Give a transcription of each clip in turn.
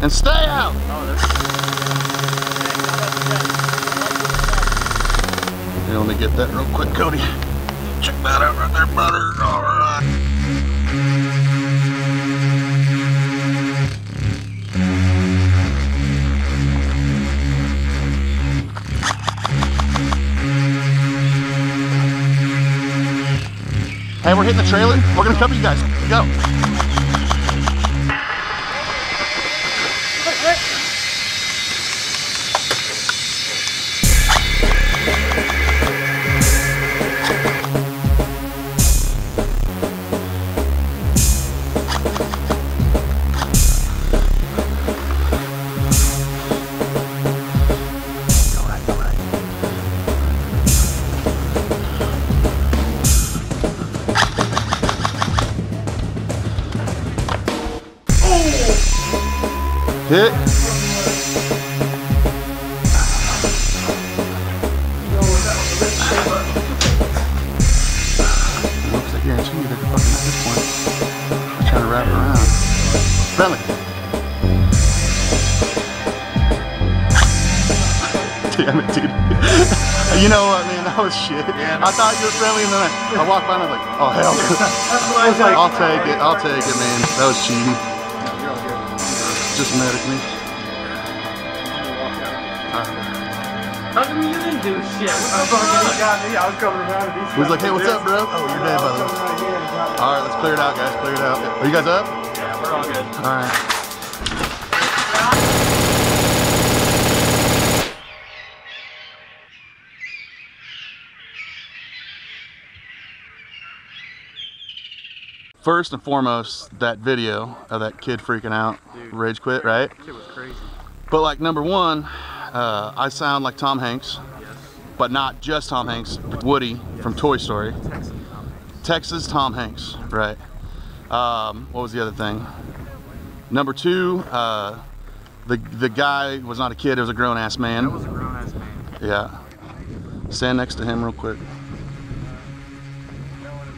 and stay out! Here, let me get that real quick, Cody. Check that out right there, brother. All right. Hey, we're hitting the trailer. We're gonna cover you guys. Go. Hit. Looks like guarantee you they're fucking at this point. They're trying to wrap it around. Friendly. Damn it, dude. you know what, man? That was shit. Yeah, I thought you were friendly, and then I, I walked by and I was like, oh hell. I was like, I'll take it. I'll take it, man. That was cheating. Just medically. How come you didn't do shit? What the fuck? got me. I was coming around. and He was like, hey, what's up, bro? Oh, you're dead, by the way. All right, let's clear it out, guys. Clear it out. Are you guys up? Yeah, we're all good. All right. First and foremost, that video of that kid freaking out, rage quit, right? Shit was crazy. But like number one, uh, I sound like Tom Hanks, but not just Tom Hanks, Woody from Toy Story. Texas Tom Hanks, right? Um, what was the other thing? Number two, uh, the the guy was not a kid; it was a grown ass man. That was a grown ass man. Yeah. Stand next to him real quick.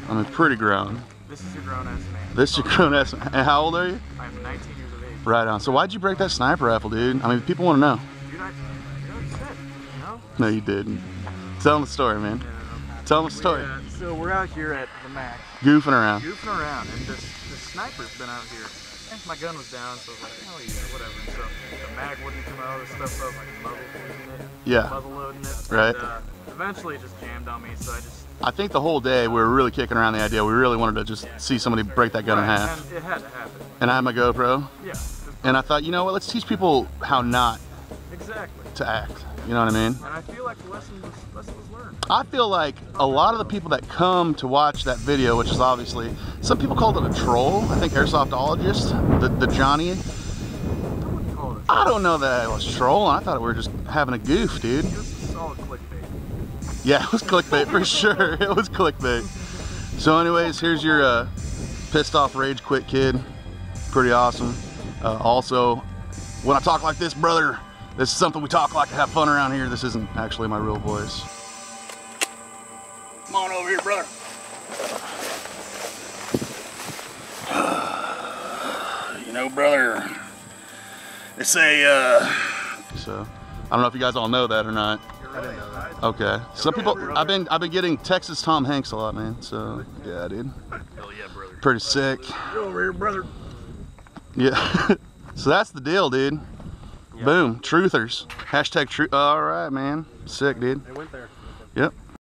I mean, pretty grown. This is your grown ass man. This is your grown ass. And how old are you? I'm 19 years of age. Right on. So why'd you break that sniper rifle, dude? I mean, people want to know. Dude, I, you know, said, you know? No, you didn't. Tell them the story, man. Tell them the story. We, uh, so we're out here at the MACC, Goofing around. goofing around, and this, this sniper's been out here. And my gun was down, so I was like, hell yeah, whatever. And so the mag wouldn't come out, the stuff, so I was like muzzle loading it. Yeah. Muzzle loading it. Right. And, uh, eventually it just jammed on me, so I just. I think the whole day we were really kicking around the idea. We really wanted to just see somebody break that gun in half. And it had to happen. And I had my GoPro, Yeah. and I thought, you know what? Let's teach people how not Exactly. to act. You know what I mean? And I feel like the lesson was, lesson was learned. I feel like a lot of the people that come to watch that video, which is obviously some people called it a troll. I think airsoftologist, the the Johnny. I wouldn't call it a I don't know that it was trolling. I thought we were just having a goof, dude. This is solid clickbait. Yeah, it was clickbait for sure. It was clickbait. So, anyways, here's your uh, pissed off rage quit kid. Pretty awesome. Uh, also, when I talk like this, brother, this is something we talk like to have fun around here. This isn't actually my real voice. Come on over here, brother. You know, brother, they say, uh, so, I don't know if you guys all know that or not. I didn't know that. Okay. Some people I've been I've been getting Texas Tom Hanks a lot, man. So yeah, dude. Hell yeah, brother. Pretty sick. Go over here, brother. Yeah. so that's the deal, dude. Yeah. Boom. Truthers. Hashtag truth. All right, man. Sick, dude. They went there. Yep.